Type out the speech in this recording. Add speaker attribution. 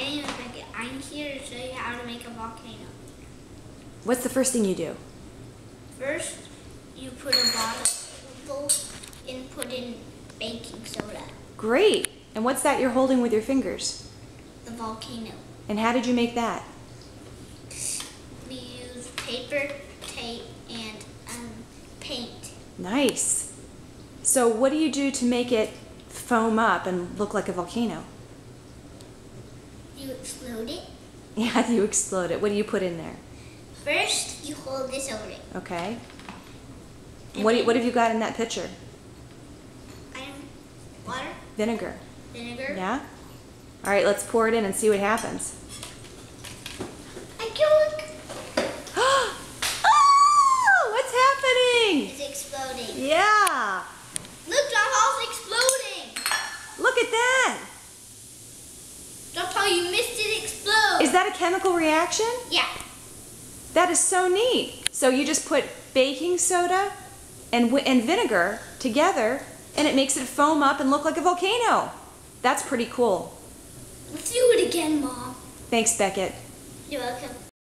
Speaker 1: is Becket. I'm here to show you how to make a volcano.
Speaker 2: What's the first thing you do?
Speaker 1: First, you put a bottle and put in baking soda,
Speaker 2: Great. And what's that you're holding with your fingers?
Speaker 1: the volcano.
Speaker 2: And how did you make that?
Speaker 1: We use paper, tape, and um, paint.
Speaker 2: Nice. So what do you do to make it foam up and look like a volcano?
Speaker 1: You explode it.
Speaker 2: Yeah, you explode it? What do you put in there?
Speaker 1: First, you hold this over it.
Speaker 2: Okay.
Speaker 1: And
Speaker 2: What, do you, what have you got in that pitcher?
Speaker 1: Water,
Speaker 2: Vinegar.
Speaker 1: vinegar.
Speaker 2: Yeah? All right, let's pour it in and see what happens.
Speaker 1: I look.
Speaker 2: oh, what's happening?
Speaker 1: It's exploding.
Speaker 2: Yeah.
Speaker 1: Look, John Hall's exploding.
Speaker 2: Look at that.
Speaker 1: John Hall, you missed it explode.
Speaker 2: Is that a chemical reaction?
Speaker 1: yeah.
Speaker 2: That is so neat. So you just put baking soda and, and vinegar together and it makes it foam up and look like a volcano. That's pretty cool.
Speaker 1: Let's do it again, Mom.
Speaker 2: Thanks, Becket.
Speaker 1: You're welcome.